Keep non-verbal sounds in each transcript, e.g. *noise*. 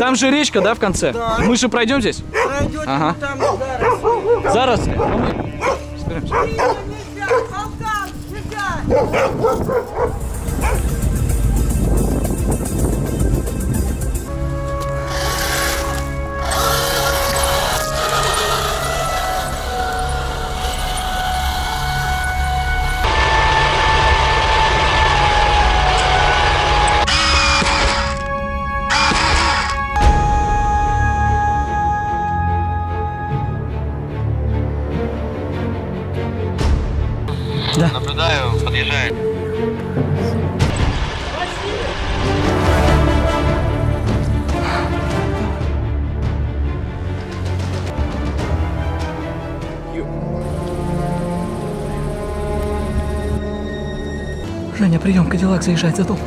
Там же речка, да, в конце? Да. Мы же пройдем здесь? Пройдете Ага. там зараз. Зараз. Ну, мы соберемся. Нельзя, Подъезжает. Женя, прием, Кадиллак заезжает за дом.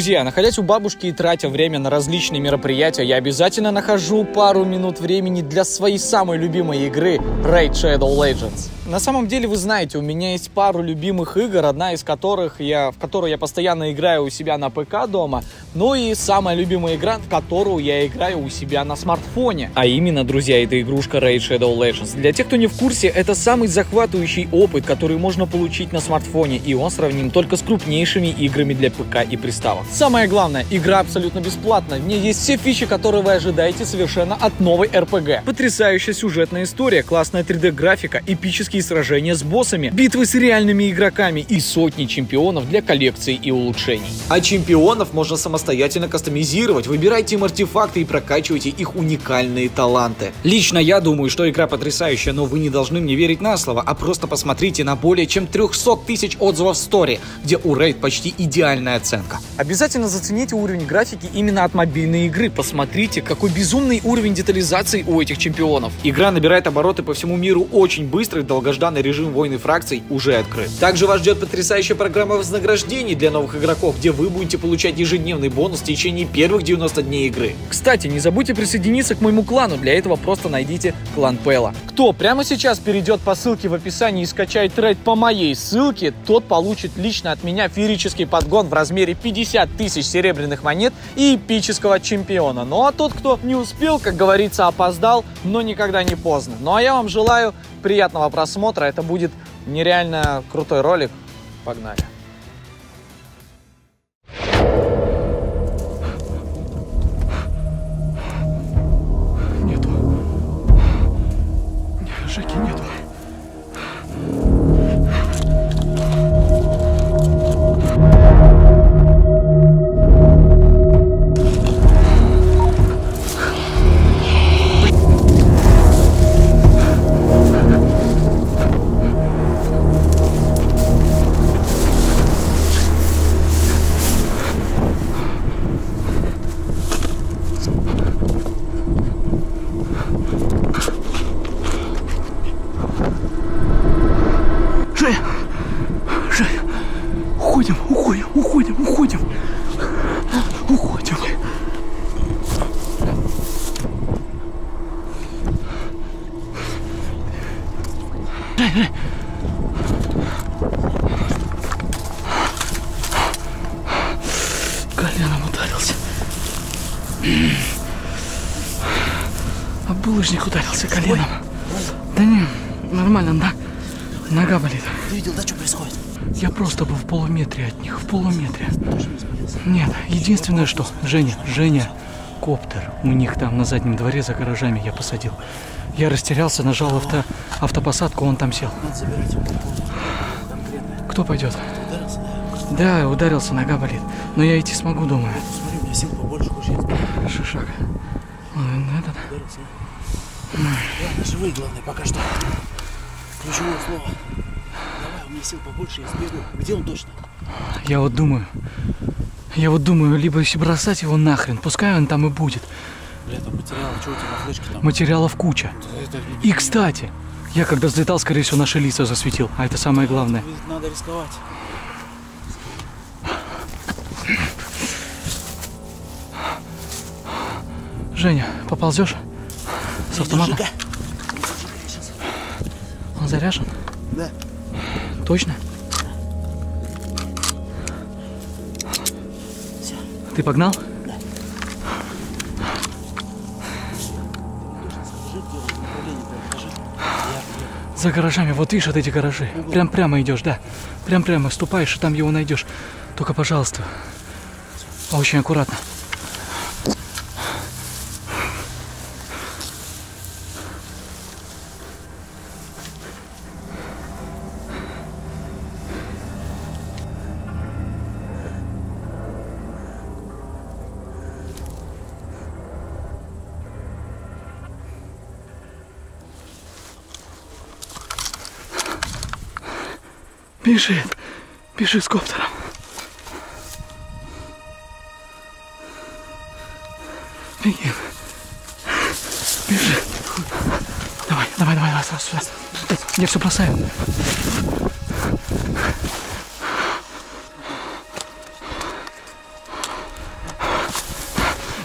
Друзья, находясь у бабушки и тратя время на различные мероприятия, я обязательно нахожу пару минут времени для своей самой любимой игры Raid Shadow Legends. На самом деле, вы знаете, у меня есть пару любимых игр, одна из которых я, в которую я постоянно играю у себя на ПК дома, ну и самая любимая игра, в которую я играю у себя на смартфоне. А именно, друзья, это игрушка Raid Shadow Legends. Для тех, кто не в курсе, это самый захватывающий опыт, который можно получить на смартфоне, и он сравним только с крупнейшими играми для ПК и приставок. Самое главное, игра абсолютно бесплатна. В ней есть все фичи, которые вы ожидаете совершенно от новой RPG. Потрясающая сюжетная история, классная 3D-графика, эпические сражения с боссами, битвы с реальными игроками и сотни чемпионов для коллекций и улучшений. А чемпионов можно самостоятельно кастомизировать. Выбирайте им артефакты и прокачивайте их уникальные таланты. Лично я думаю, что игра потрясающая, но вы не должны мне верить на слово, а просто посмотрите на более чем 300 тысяч отзывов в сторе, где у Raid почти идеальная оценка. Обязательно зацените уровень графики именно от мобильной игры. Посмотрите, какой безумный уровень детализации у этих чемпионов. Игра набирает обороты по всему миру очень быстро, и долгожданный режим войны фракций уже открыт. Также вас ждет потрясающая программа вознаграждений для новых игроков, где вы будете получать ежедневный бонус в течение первых 90 дней игры. Кстати, не забудьте присоединиться к моему клану. Для этого просто найдите клан Пэла. Кто прямо сейчас перейдет по ссылке в описании и скачает трейд по моей ссылке, тот получит лично от меня феерический подгон в размере 50 тысяч серебряных монет и эпического чемпиона. Ну а тот, кто не успел, как говорится, опоздал, но никогда не поздно. Ну а я вам желаю приятного просмотра. Это будет нереально крутой ролик. Погнали. Нету. Жеки нету. Ударился коленом. Да не, нормально, да. Нога болит. Ты видел, да, что происходит? Я просто был в полуметре от них, в полуметре. Нет, единственное что, Женя, Женя, коптер. У них там на заднем дворе за гаражами я посадил. Я растерялся, нажал авто, автопосадку, он там сел. Кто пойдет? Да? Да, ударился, нога болит. Но я идти смогу, думаю. Смотри, у меня сил побольше, хочешь, я. Шишак. Ладно, этот. Ударился. Ладно, живые, главное, пока что. Ключевое слово. Давай, мне сил побольше, я сбегаю. Где он точно? Я вот думаю, я вот думаю, либо если бросать его нахрен, пускай он там и будет. Бля, там материалы, что у тебя на флешке там? Материалов куча. Это, И, кстати, я когда взлетал, скорее всего, наши лица засветил, а это самое главное. Надо рисковать. Женя, поползешь? С автоматом? Он заряжен? Да. Точно? Ты погнал? Покажи. За гаражами, вот видишь, вот эти гаражи. Прям прямо идешь, да. Прям прямо ступаешь, и там его найдешь. Только, пожалуйста, очень аккуратно. Бежит. Бежит с коптером. Беги. Бежи. Давай, давай, давай, давай, сразу сюда. Я все бросаю.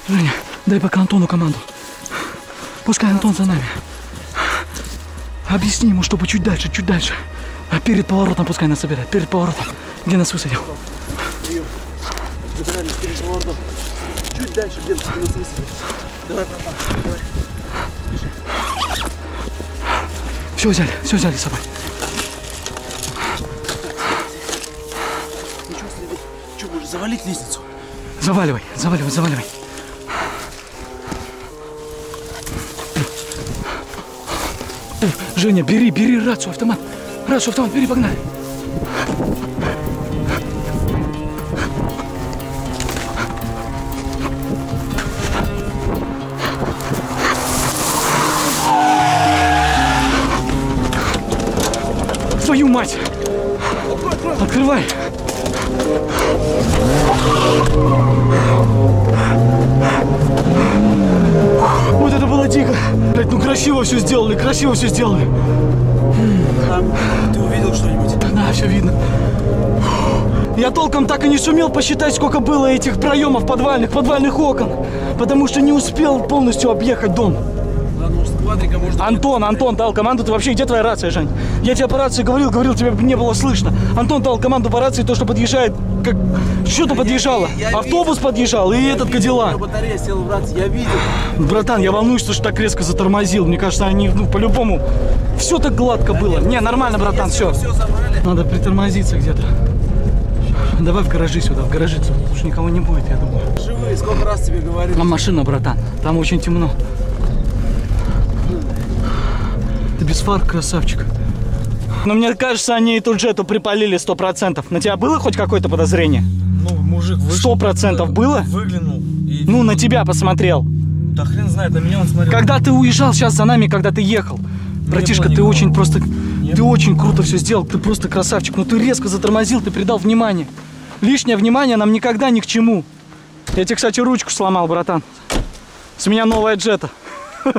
Женя, дай пока Антону команду. Пускай Антон за нами. Объясни ему, чтобы чуть дальше, чуть дальше. Перед поворотом пускай нас собирает. Перед поворотом. Где нас высадил? Забирали перед поворотом. Чуть дальше, где нас. Давай, братан, давай. Все взяли, все взяли с собой. Следить? Что, будешь завалить лестницу? Заваливай, заваливай, заваливай. Женя, бери, бери рацию, автомат. Рацию, автомат, бери, погнали. Твою мать! Открывай! Вот это было дико. Блять, ну красиво все сделали, красиво все сделали. Ты увидел что-нибудь? Да, все видно. Я толком так и не сумел посчитать, сколько было этих проемов подвальных, подвальных окон. Потому что не успел полностью объехать дом. Да, с квадрика можно... Антон, Антон дал команду. Ты вообще, где твоя рация, Жень? Я тебе по рации говорил, говорил, тебя не было слышно. Антон дал команду по рации, то, что подъезжает, как... Что-то подъезжало. я Автобус подъезжал и этот Кадиллак. батарея села в рации, я видел. Братан, я волнуюсь, что так резко затормозил. Мне кажется, они, ну, по-любому, все так гладко было. Не, нормально, братан, все. Все. Надо притормозиться где-то. Давай в гаражи сюда, в гаражи, уж никого не будет, я думаю. Живые, сколько раз тебе говорили. Там машина, братан, там очень темно. Ты без фар, красавчик. Но мне кажется, они эту джету припалили сто процентов. На тебя было хоть какое-то подозрение? Ну, мужик вышел. Сто процентов было? Выглянул. И, Ну, на тебя посмотрел. Да хрен знает, на меня он смотрел. Когда ты уезжал сейчас за нами, когда ты ехал, братишка, ты очень просто, ты было. очень круто все сделал, ты просто красавчик. Но ты резко затормозил, ты придал внимание. Лишнее внимание нам никогда ни к чему. Я тебе, кстати, ручку сломал, братан. С меня новая джета. *laughs*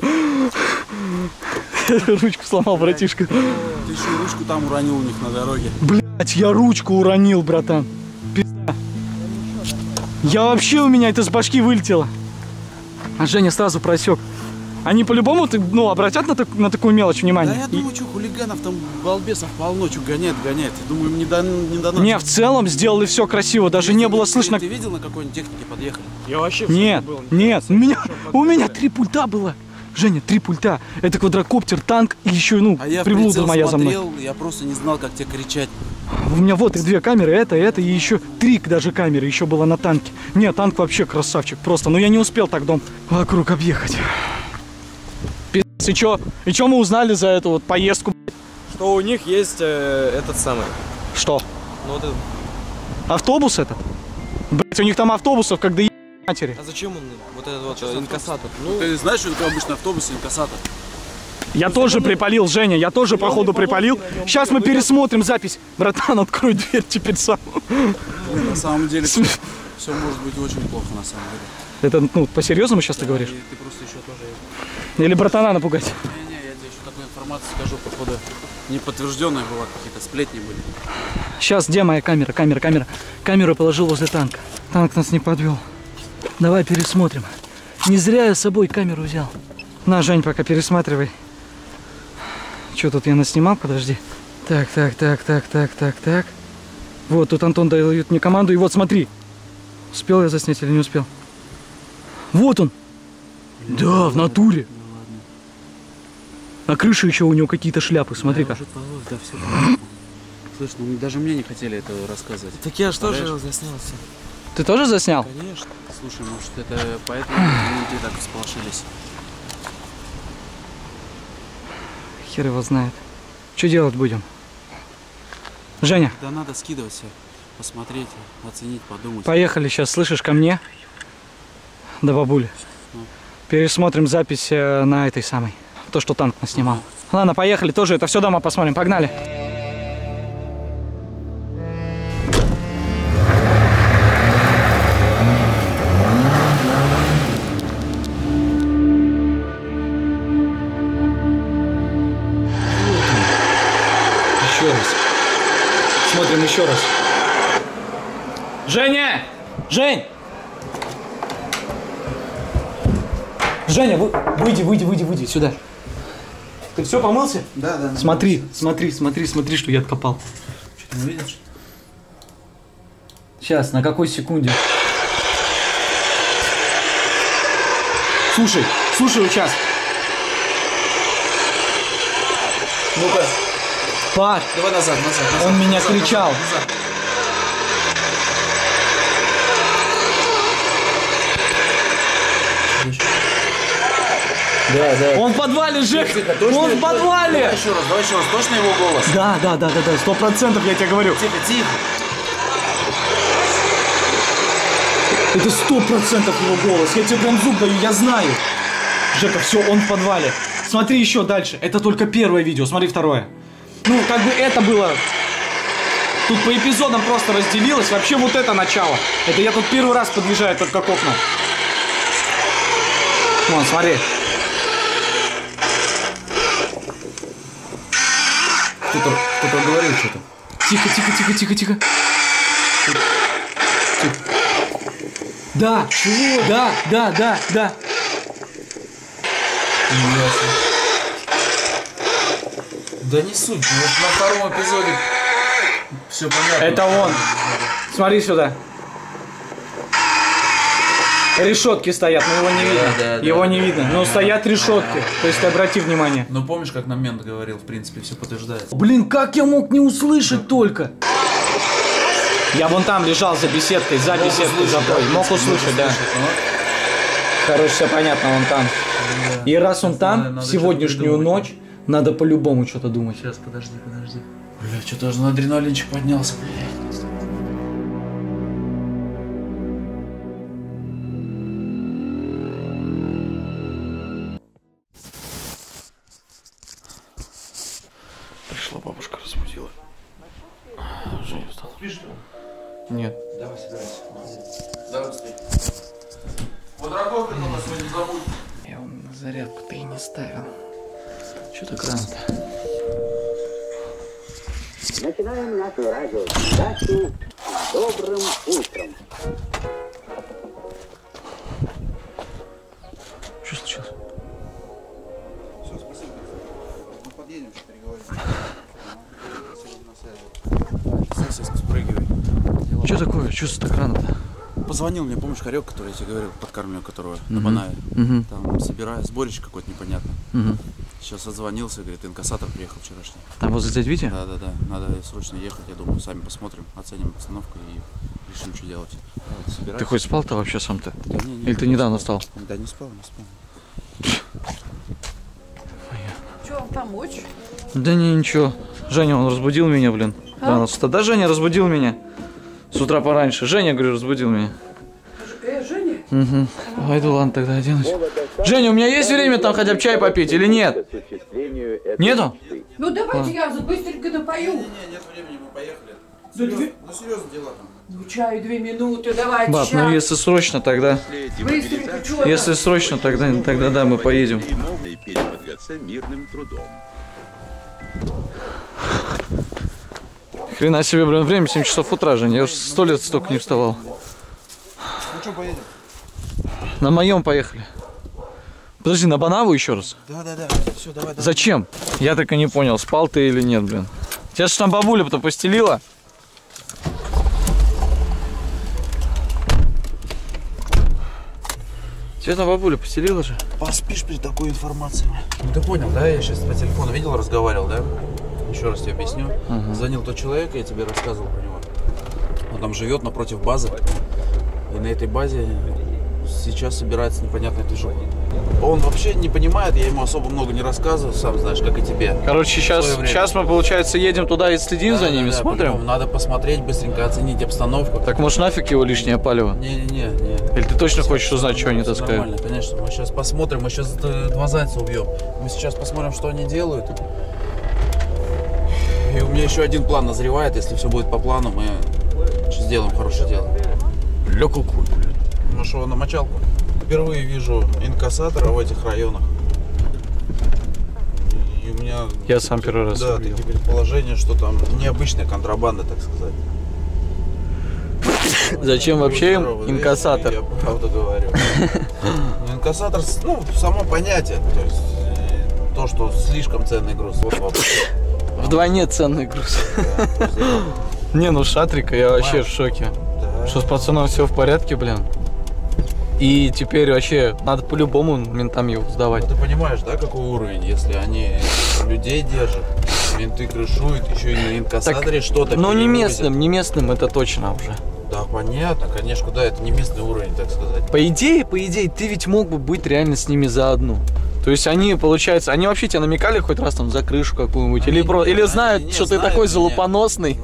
*laughs* Ручку сломал, братишка. Ты еще и ручку там уронил у них на дороге. Блять, я ручку уронил, братан. Пизда. Я вообще у меня это с башки вылетело. А Женя сразу просек. Они по-любому ты, ну, обратят на, так- на такую мелочь Да внимание. я И- думаю, что хулиганов там балбесов полно, что гоняет, гоняет. Думаю, им не до, не до ночи. Не, в целом сделали все красиво, даже не было Ты- слышно. Ты видел, на какой-нибудь технике подъехали? Я вообще Нет, был. нет, у меня, у меня три пульта было. Женя, три пульта. Это квадрокоптер, танк и еще, ну, А я приблуда моя за мной. я просто не знал, как тебе кричать. У меня вот их две камеры, это, это и еще три даже камеры еще было на танке. Нет, танк вообще красавчик просто. Но я не успел так дом вокруг объехать. Пиздец, и чё? И чё мы узнали за эту вот поездку? Что у них есть э, этот самый. Что? Ну вот этот. Автобус этот? Блять, у них там автобусов, е- матери. А зачем он? Вот этот вот э, инкассатор. Ну, Ты знаешь, что такое обычный автобус инкассатор? Я тоже припалил, Женя, я тоже походу припалил. Сейчас мы пересмотрим запись. Братан, открой дверь теперь сам. На самом деле все, может быть очень плохо на самом деле. Это, ну, по-серьезному сейчас ты говоришь? Ты просто еще тоже... Или братана напугать? Не-не, я тебе еще такую информацию скажу, походу неподтвержденная была, какие-то сплетни были. Сейчас, где моя камера? Камера, камера. Камеру положил возле танка. Танк нас не подвел. Давай пересмотрим. Не зря я с собой камеру взял. На, Жень, пока пересматривай. Что тут я наснимал? Подожди. Так, так, так, так, так, так, так. Вот, тут Антон дает мне команду. И вот, смотри. Успел я заснять или не успел? Вот он. Да, в натуре. На крыше еще у него какие-то шляпы, смотри-ка. Да. Слышь, ну даже мне не хотели этого рассказывать. Так я что же Представляешь? заснялся? Ты тоже заснял? Конечно. Слушай, может это поэтому люди так всполошились. Хер его знает. Что делать будем? Женя, Да надо скидывать все, посмотреть, оценить, подумать. поехали сейчас, слышишь, ко мне? Да бабули. Пересмотрим запись э, на этой самой. То, что танк наснимал. Ладно, поехали, тоже это все дома посмотрим. Погнали. Жень! Женя, вы- выйди, выйди, выйди, выйди сюда. Ты все помылся? Да, да. Смотри, смотри, смотри, смотри, что я откопал. Что-то не видишь? Сейчас, на какой секунде? Слушай, слушай вот сейчас. Ну-ка. Паш, Давай назад, назад, назад. он меня назад, кричал. назад, назад. Да, да. Он в подвале, Жек! Точно- Он в подвале! Давай еще раз, давай еще раз. Точно его голос? Да, да, да, да, да, сто процентов я тебе говорю. Тихо, тихо. Это сто процентов его голос. Я тебе прям зуб даю, я знаю. Жека, все, он в подвале. Смотри еще дальше. Это только первое видео, смотри второе. Ну, как бы это было... Тут по эпизодам просто разделилось. Вообще вот это начало. Это я тут первый раз подъезжаю только к окну. Вон, смотри. Кто-то кто говорил что-то. Тихо, тихо, тихо, тихо, тихо. Тихо. Да, чего? Да, да, да, да. Да не суть. Ну, вот на втором эпизоде все понятно. Это он. Смотри сюда. Решетки стоят, но его не видно. да, да, его да, не да, видно. да, Но да. стоят решетки. То есть ты обрати внимание. Ну помнишь, как нам мент говорил, в принципе, все подтверждает. Блин, как я мог не услышать только? Я вон там лежал за беседкой, за беседкой, за той. Мог услышать, да. Короче, все понятно, он там. И раз он Надо- там, надо что-то сегодняшнюю ночь, надо по-любому что-то думать. Сейчас, подожди, подожди. Бля, что-то даже на адреналинчик поднялся, блядь. Что случилось? Все, спасибо. Мы подъедем, что переговорим. Сосиска, спрыгивай. Что такое? Что так рано-то? Позвонил мне, помнишь, хорек, который я тебе говорил, подкармливаю которого на Банаве. Там собираю, сборище какое-то непонятно. Сейчас отзвонился, говорит, инкассатор приехал вчерашний. Там возле дядь Вити? Да, да, да. Надо срочно ехать, я думаю, сами посмотрим, оценим обстановку и решим, что делать. Вот, собираюсь. Ты хоть спал-то вообще сам-то? Да не, не, Или ты не недавно спал. встал? Да не спал, не спал. Помочь? Да не, ничего. Женя, он разбудил меня, блин. Рано с утра. Да, Женя разбудил меня. С утра пораньше. Женя, говорю, разбудил меня. Э, Женя? Угу. Пойду, ладно, тогда оденусь. Женя, у меня есть время там хотя бы чай попить или нет? Нету? Ну давайте я быстренько напою. Не, нет времени, мы поехали. Две- Ну серьезно дела там. Ну чаю две минуты, давайте Баб, ну чай. если срочно, тогда... Быстренько? Если срочно, тогда, тогда да, мы поедем. И переподвигаться мирным трудом. Хрена себе, блин, время 7 часов утра, Жень. Я уже сто лет столько не вставал. Ну что, поедем? На моем поехали. Подожди, на Банаву еще раз? Да, да, да. Все, давай, давай. Зачем? Я так и не понял, спал ты или нет, блин. Тебя же там бабуля-то постелила. Там бабуля постелила же? Поспишь при такой информации. Ну ты понял, да? Я сейчас по телефону видел, разговаривал, да? Еще раз тебе объясню. Звонил тот человек, я тебе рассказывал про него. Он там живет напротив базы. И на этой базе сейчас собирается непонятная движуха. Он вообще не понимает, я ему особо много не рассказываю, сам знаешь, как и тебе. Короче, сейчас, сейчас мы, получается, едем туда и следим за Да, ними, да, смотрим. по-любому. Надо посмотреть, быстренько оценить обстановку. Так может нафиг его лишнее палево? Не-не-не. не. Или ты точно хочешь узнать, что они таскают? Нормально, конечно. Мы сейчас посмотрим, мы сейчас два зайца убьем. Мы сейчас посмотрим, что они делают. И у меня еще один план назревает. Если все будет по плану, мы сделаем хорошее дело. Ля что, на мочалку? Впервые вижу инкассатора в этих районах. И у меня Я сам первый раз да, увидел. такие предположения, что там необычная контрабанда, так сказать. Зачем вообще им инкассатор? Я правду говорю. Ну, Инкассатор, ну, само понятие. То есть э, то, что слишком ценный груз. Вот вопрос. Вдвойне ценный груз. *laughs* Не, ну шатрика, я вообще в шоке. Да. Что с пацаном все в порядке, блин. И теперь вообще надо по-любому ментам его сдавать. Ну, ты понимаешь, да, какой уровень, если они людей держат, менты крышуют, еще и на инкассаторе что-то Но не перевозят. местным, не местным это точно уже. Да, понятно, конечно, да, это не местный уровень, так сказать. По идее, по идее, ты ведь мог бы быть реально с ними заодно. То есть они, получается, они вообще тебе намекали хоть раз там за крышу какую-нибудь? Или, Они про, не- или знают, не что ты знают такой меня. залупоносный?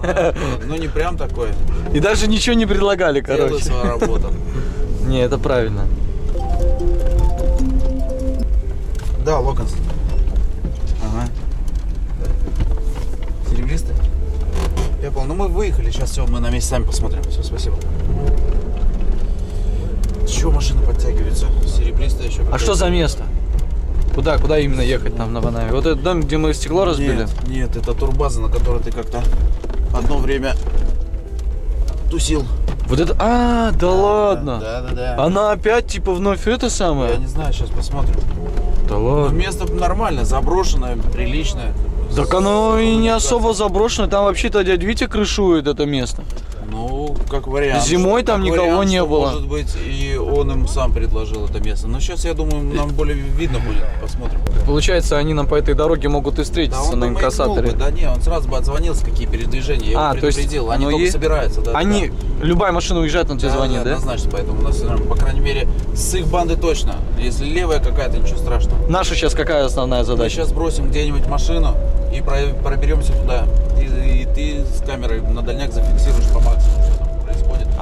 Ну, не прям такой. И даже ничего не предлагали, короче. свою работу. *laughs* Не, это правильно. Да, Локонс. Ага. Серебристый? Я понял. Ну мы выехали, сейчас все, мы на месте сами посмотрим. Все, спасибо. Чего машина подтягивается? Серебристая еще. А что за место? Куда, куда именно ехать там на Банаме? Вот этот дом, где мы стекло разбили? Нет, нет, это турбаза, на которой ты как-то одно время тусил. Вот это... А, да ладно. Да, да, да. Она опять типа вновь это Я самое? не знаю, сейчас посмотрим. Да Ну, ладно. место нормальное, заброшенное, приличное. Так оно и не особо заброшено, там вообще-то дядя Витя крышует это место. Как вариант. Зимой там Как никого вариант, не было. Может быть, и он им сам предложил это место. Но сейчас, я думаю, нам более видно будет. Посмотрим. Получается, они нам по этой дороге могут и встретиться он на инкассаторе. бы, Да не, он сразу бы отзвонился, какие передвижения. Я А, его то есть предупредил. Они только есть? собираются. Да, Они, да. любая машина уезжает, он тебе Да, звонит, да? Однозначно, поэтому у нас, нормально. по крайней мере, с их банды точно. Если левая какая-то, ничего страшного. Наша сейчас какая основная Мы задача? сейчас бросим где-нибудь машину и про- проберемся туда. И, и ты с камерой на дальняк зафиксируешь по максимуму.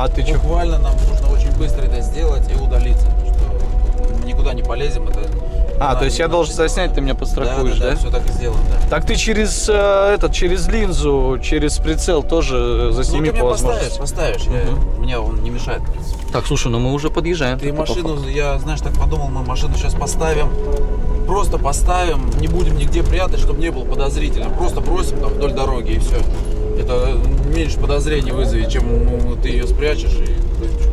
А ты чё? Буквально нам нужно очень быстро это сделать и удалиться. Что мы никуда не полезем. Это А, то есть я должен заснять, ты меня подстрахуешь, да? Все так и сделано, да. Так ты через э, этот, через линзу, через прицел тоже э, Ну, засними ты по меня поставишь, возможности. поставишь. Я- мне он не мешает. в принципе. Так, слушай, ну мы уже подъезжаем. Ты машину, я, знаешь, так подумал, мы машину сейчас поставим. Просто поставим, не будем нигде прятать, чтобы не было подозрительно. Просто бросим там вдоль дороги и все. Это меньше подозрений вызовет, чем ну, ты ее спрячешь и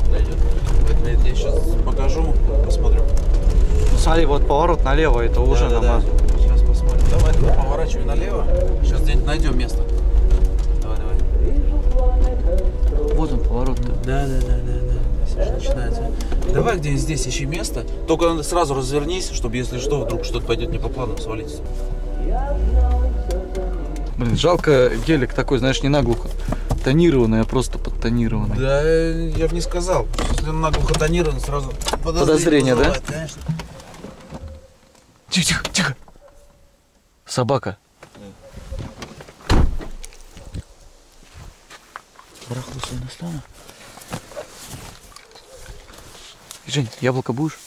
подойдет. Поэтому я тебе сейчас покажу, посмотрим. Ну, смотри, вот поворот налево, это уже Да, да, намаз. да. Сейчас посмотрим. Давай, давай, поворачивай налево. Сейчас где-нибудь найдем место. Давай, давай. Вот он поворот. Да, да, да, да, да. Уже начинается. Давай где-нибудь здесь ищи место. Только сразу развернись, чтобы если что, вдруг что-то пойдет не по плану, свалиться. Блин, жалко гелик такой, знаешь, не наглухо. Тонированный, а просто подтонированный. Да, я бы не сказал. Если он наглухо тонирован, сразу подозрение, Подозрение, да? конечно. Тихо, тихо, тихо. Собака. Барахло себе достану. Жень, яблоко будешь?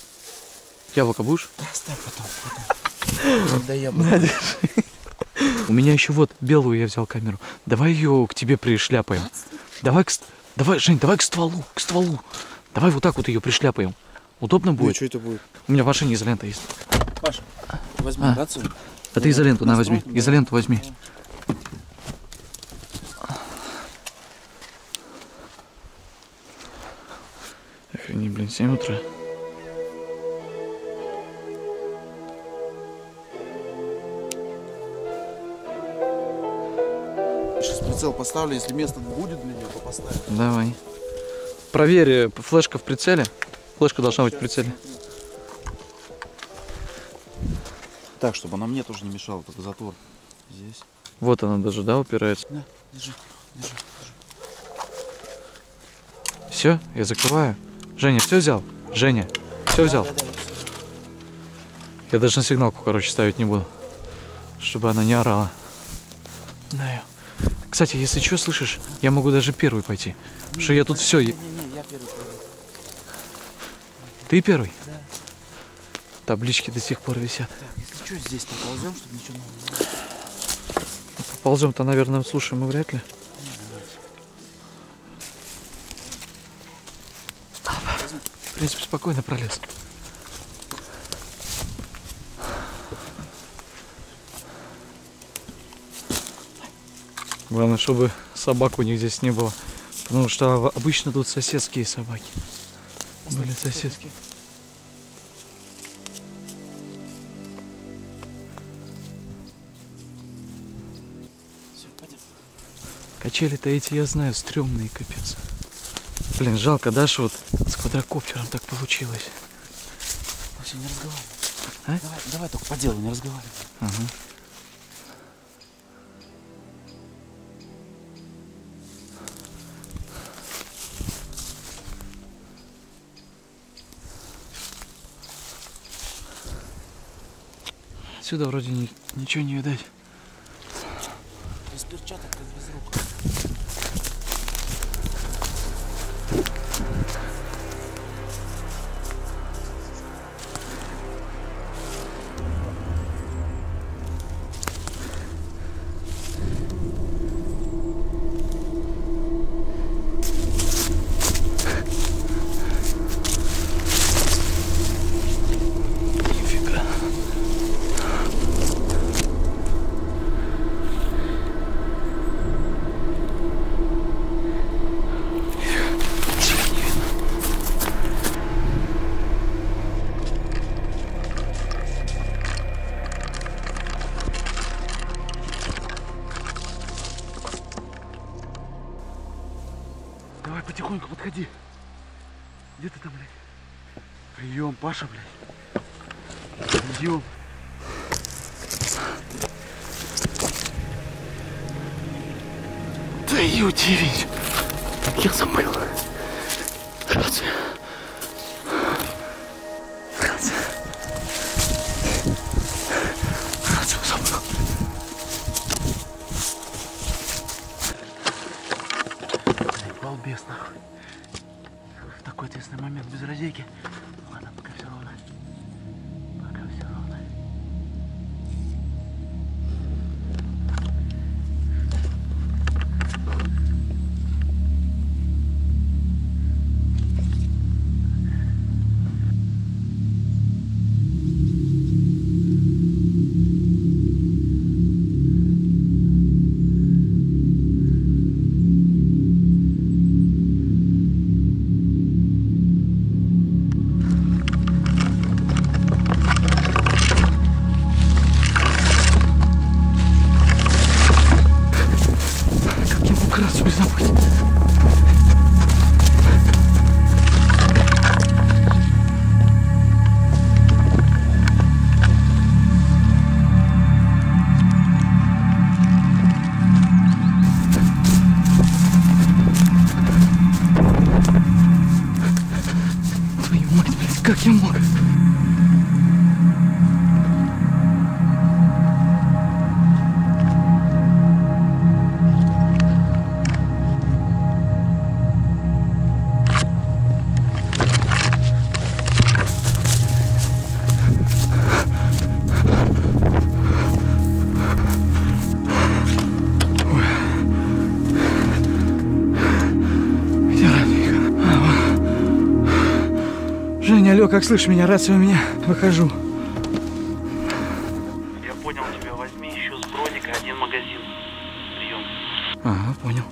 Яблоко будешь? Да, оставь потом. потом. Да я буду. У меня еще вот белую я взял камеру. Давай ее к тебе пришляпаем. Давай, к, давай, Жень, давай к стволу, к стволу. Давай вот так вот ее пришляпаем. Удобно будет? что это будет? У меня в машине изолента есть. Паша, возьми А. рацию. А ты изоленту на возьми. Изоленту возьми. Охрени, блин, 7 утра. Прицел поставлю, если место будет для нее, то поставим. Давай. Проверь, э, флешка в прицеле. Флешка должна быть в прицеле. Так, чтобы она мне тоже не мешала, только затвор здесь. Вот она даже, да, упирается. На, держи, держи. Все, я закрываю. Женя, все взял? Женя, все взял? Я даже на сигналку, короче, ставить не буду. Чтобы она не орала. Да. я- Кстати, если что, слышишь, я могу даже первый пойти. Потому что я тут все. Не-не, я первый пойду. Ты первый? Таблички до сих пор висят. Если что, здесь поползем, чтобы ничего не было. Ползем-то, наверное, слушай, мы вряд ли. В принципе, спокойно пролез. Главное, чтобы собак у них здесь не было. Потому что обычно тут соседские собаки. Были соседские. Все, пойдем. Качели-то эти, я знаю, стрёмные, капец. Блин, жалко, да, что вот с квадрокоптером так получилось. Вообще не разговаривай. А? Давай, давай только по делу, не разговаривай. Ага. Отсюда вроде ни- ничего не видать. Без перчаток, без рук. Твою девять. Я забыл. Рация. Как слышишь меня? Рация у меня. Выхожу. Я понял тебя, возьми еще с броника один магазин. Прием. Ага, понял.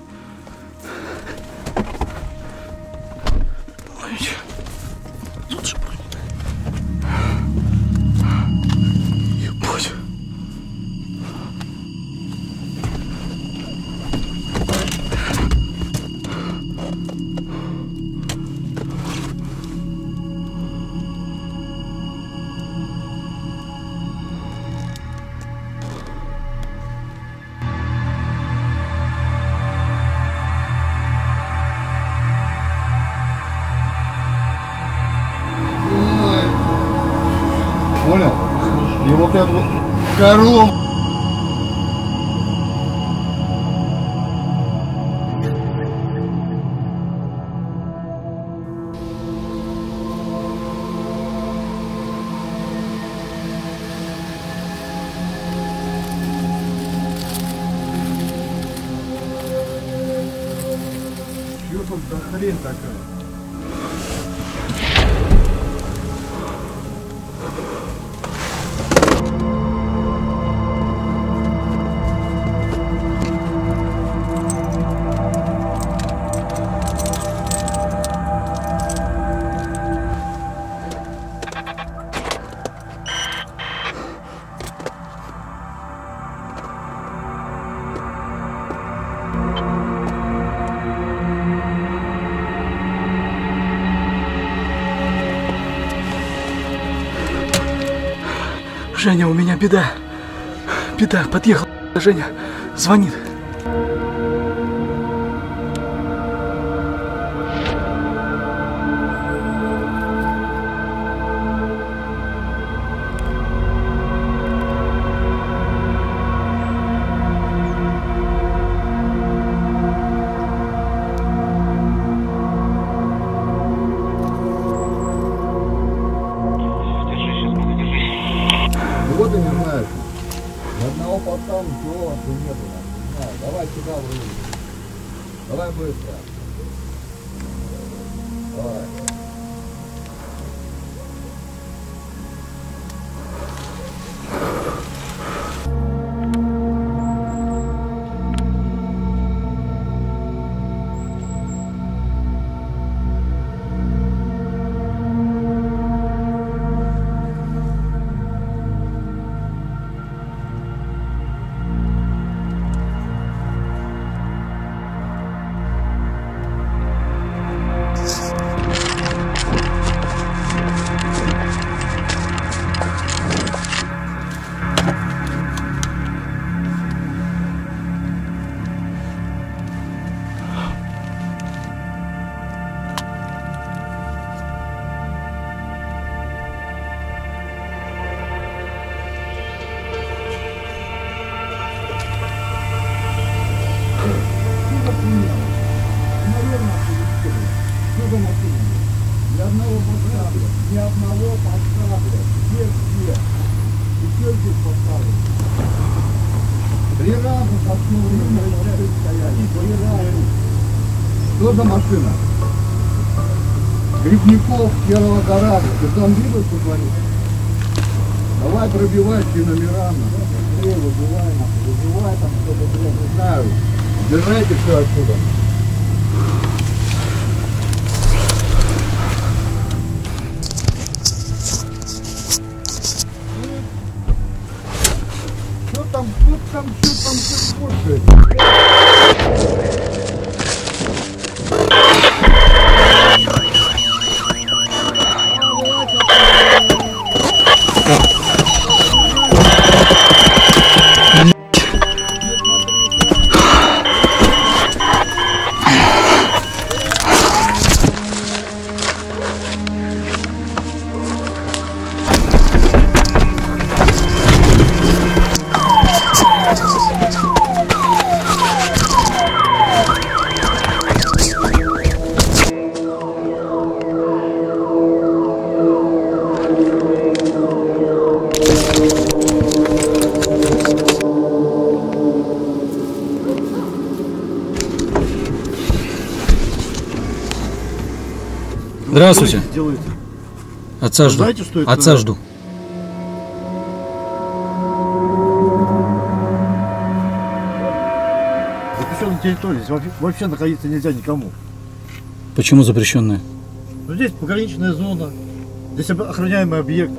За хрень такая? Женя, у меня беда. Беда, подъехал. Женя, звонит. Давай быстро. Первого гаража. Ты там видел, что творится? Давай пробивай нахуй. Быстрее выбивай. Выбивай там что-то, блядь, не знаю. Убирайте все отсюда. Что там, что там, что там, что слушает? Здравствуйте. делаете? Отца Вы жду. знаете, что это- Отца жду. Запрещенная территория. Здесь вообще, вообще находиться нельзя никому. Почему запрещенная? Но здесь пограничная зона. Здесь охраняемый объект.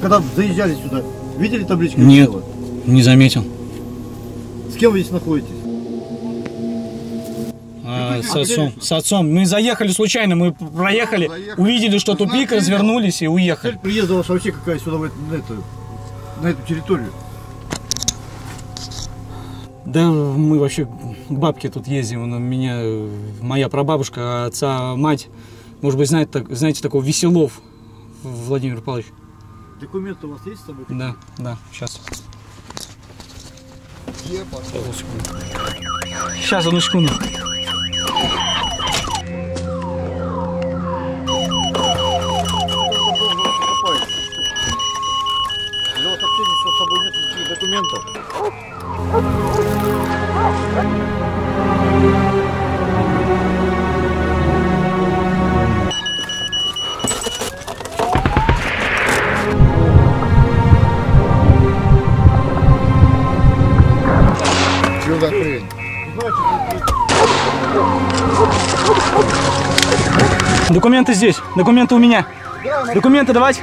Когда заезжали сюда, видели табличку? Нет. Не заметил. С кем вы здесь находитесь? А, с отцом. С отцом. Мы заехали случайно, мы проехали, заехали. увидели, что тупик, развернулись и уехали. Цель приезда ваша вообще какая сюда, в на, эту, на эту территорию? Да мы вообще к бабке тут ездим. У меня моя прабабушка, а отца мать. Может быть, знает, так, знаете такого Веселов Владимир Павлович? Документы у вас есть с собой? Да, да, сейчас. Сейчас, одну секунду. Документы здесь. Документы у меня. Документы. Значит,